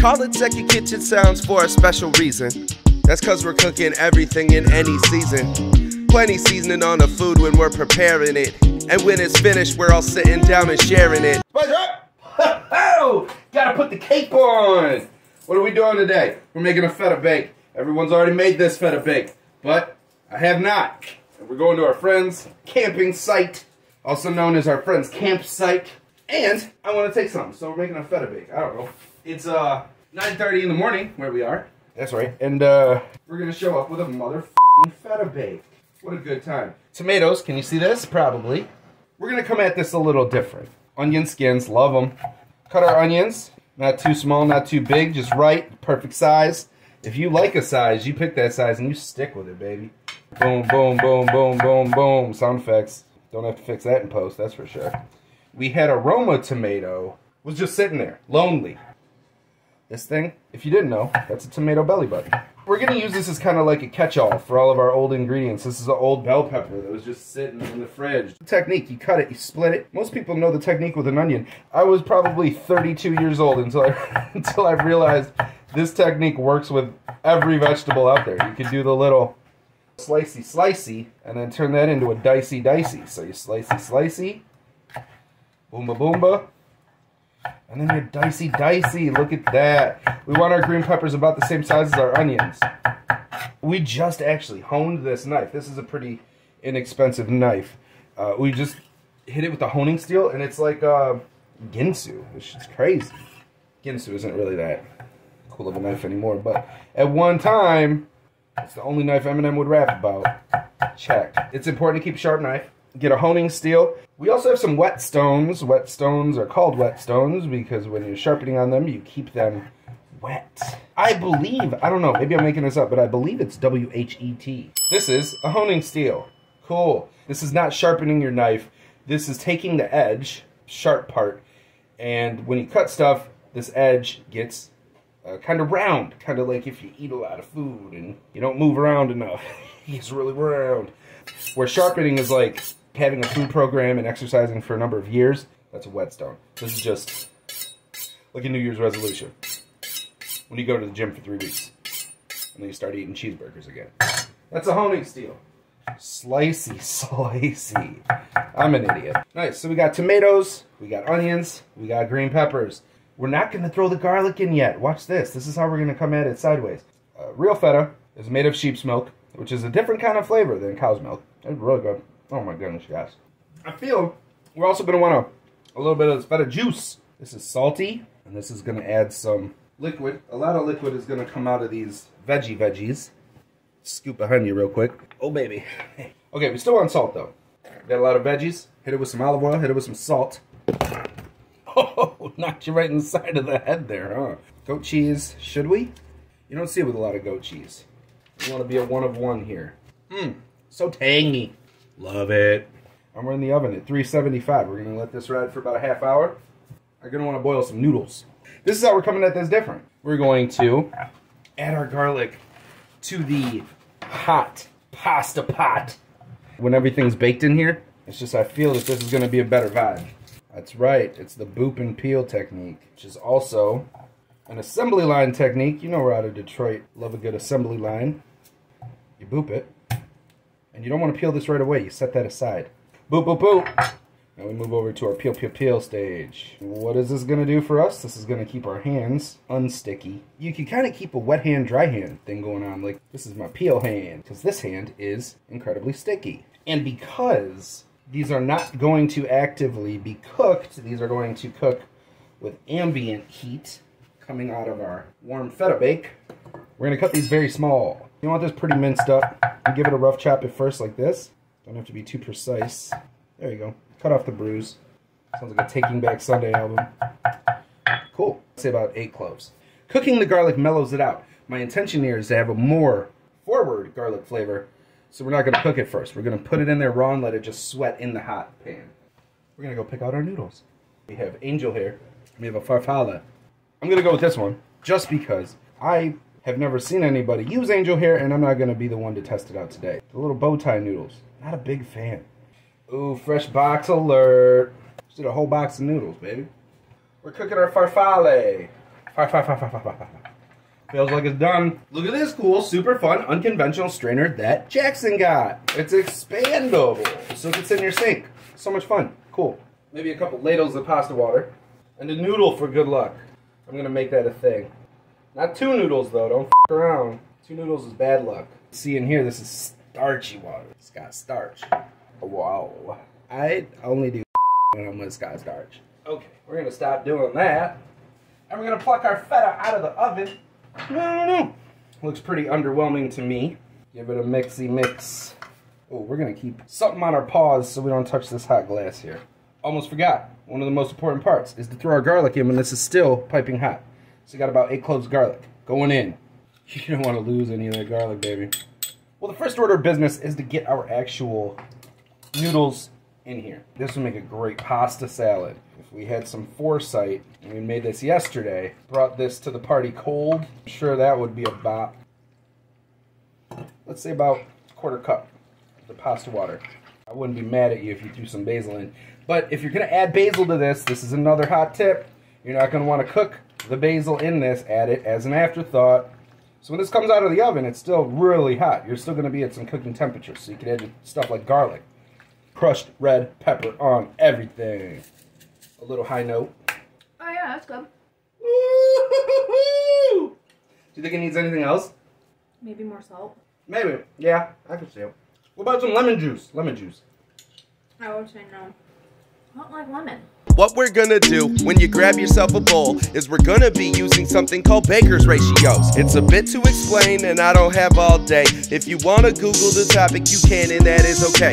Call it Second Kitchen Sounds for a special reason. That's cause we're cooking everything in any season. Plenty seasoning on the food when we're preparing it. And when it's finished, we're all sitting down and sharing it. Oh, gotta put the cape on. What are we doing today? We're making a feta bake. Everyone's already made this feta bake, but I have not. And we're going to our friend's camping site, also known as our friend's campsite. And I want to take some, so we're making a feta bake. I don't know. It's uh 9:30 in the morning where we are. That's right. And uh, we're gonna show up with a mother feta bake. What a good time. Tomatoes. Can you see this? Probably. We're gonna come at this a little different. Onion skins, love them. Cut our onions. Not too small, not too big, just right, perfect size. If you like a size, you pick that size and you stick with it, baby. Boom, boom, boom, boom, boom, boom. Sound effects. Don't have to fix that in post, that's for sure. We had a Roma tomato. Was just sitting there, lonely. This thing, if you didn't know, that's a tomato belly button. We're gonna use this as kind of like a catch-all for all of our old ingredients. This is an old bell pepper that was just sitting in the fridge. The technique, you cut it, you split it. Most people know the technique with an onion. I was probably 32 years old until I, until I realized this technique works with every vegetable out there. You can do the little slicey slicey and then turn that into a dicey dicey. So you slicey slicey, boomba boomba, and then you're dicey dicey. Look at that. We want our green peppers about the same size as our onions. We just actually honed this knife. This is a pretty inexpensive knife. Uh, we just hit it with a honing steel, and it's like uh, Ginsu, which is crazy. Ginsu isn't really that cool of a knife anymore, but at one time, it's the only knife Eminem would rap about. Check. It's important to keep a sharp knife. Get a honing steel. We also have some whetstones. Whetstones are called whetstones because when you're sharpening on them, you keep them wet. I believe, I don't know, maybe I'm making this up, but I believe it's W-H-E-T. This is a honing steel. Cool. This is not sharpening your knife. This is taking the edge, sharp part, and when you cut stuff, this edge gets uh, kind of round, kind of like if you eat a lot of food and you don't move around enough. It's really round. Where sharpening is like having a food program and exercising for a number of years, that's a whetstone. This is just like a New Year's resolution. When you go to the gym for three weeks and then you start eating cheeseburgers again. That's a honing steel. Slicey, slicey. I'm an idiot. Nice, so we got tomatoes, we got onions, we got green peppers. We're not going to throw the garlic in yet. Watch this. This is how we're going to come at it sideways. Uh, real feta is made of sheep's milk, which is a different kind of flavor than cow's milk. It's really good. Oh my goodness, guys. I feel we're also going to want a, a little bit of this feta juice. This is salty, and this is going to add some liquid. A lot of liquid is going to come out of these veggie veggies. Scoop of honey real quick. Oh, baby. okay, we still want salt, though. Got a lot of veggies. Hit it with some olive oil. Hit it with some salt. Oh, knocked you right in the side of the head there, huh? Goat cheese, should we? You don't see it with a lot of goat cheese. You want to be a one of one here. Mmm, so tangy. Love it. And we're in the oven at 375. We're going to let this ride for about a half hour. I'm going to want to boil some noodles. This is how we're coming at this different. We're going to add our garlic to the hot pasta pot. When everything's baked in here, it's just I feel that this is going to be a better vibe. That's right, it's the boop and peel technique, which is also an assembly line technique. You know we're out of Detroit. Love a good assembly line. You boop it, and you don't want to peel this right away. You set that aside. Boop, boop, boop. Now we move over to our peel, peel, peel stage. What is this going to do for us? This is going to keep our hands unsticky. You can kind of keep a wet hand, dry hand thing going on. Like, this is my peel hand, because this hand is incredibly sticky. And because these are not going to actively be cooked, these are going to cook with ambient heat coming out of our warm feta bake. We're going to cut these very small. You want this pretty minced up. You give it a rough chop at first like this. Don't have to be too precise. There you go. Cut off the bruise. Sounds like a Taking Back Sunday album. Cool. Say about eight cloves. Cooking the garlic mellows it out. My intention here is to have a more forward garlic flavor, so we're not going to cook it first. We're going to put it in there raw and let it just sweat in the hot pan. We're going to go pick out our noodles. We have angel hair. We have a farfalle. I'm going to go with this one, just because I have never seen anybody use angel hair, and I'm not going to be the one to test it out today. The little bow tie noodles. Not a big fan. Ooh, fresh box alert. Just did a whole box of noodles, baby. We're cooking our farfalle. Fire. Feels like it's done. Look at this cool, super fun, unconventional strainer that Jackson got. It's expandable, so it fits in your sink. So much fun. Cool. Maybe a couple ladles of pasta water. And a noodle for good luck. I'm gonna make that a thing. Not two noodles though, don't f around. Two noodles is bad luck. See in here, this is starchy water. It's got starch. Wow. I only do when I'm with Scott Starch. Okay, we're gonna stop doing that. And we're gonna pluck our feta out of the oven. No, no, no. Looks pretty underwhelming to me. Give it a mixy mix. Oh, we're gonna keep something on our paws so we don't touch this hot glass here. Almost forgot. One of the most important parts is to throw our garlic in when this is still piping hot. So you got about eight cloves of garlic going in. You don't want to lose any of that garlic, baby. Well, the first order of business is to get our actual noodles in here. This would make a great pasta salad. If we had some foresight and we made this yesterday, brought this to the party cold, I'm sure that would be about, let's say about a quarter cup of the pasta water. I wouldn't be mad at you if you threw some basil in. But if you're going to add basil to this, this is another hot tip. You're not going to want to cook the basil in this. Add it as an afterthought. So when this comes out of the oven, it's still really hot. You're still going to be at some cooking temperature. So you can add stuff like garlic, crushed red pepper on everything. A little high note. Oh yeah, that's good. Do you think it needs anything else? Maybe more salt. Maybe. Yeah, I can see it. What about some lemon juice? Lemon juice. I would say no. Lemon. What we're gonna do when you grab yourself a bowl is we're gonna be using something called Baker's ratios. It's a bit to explain and I don't have all day. If you wanna Google the topic, you can and that is okay.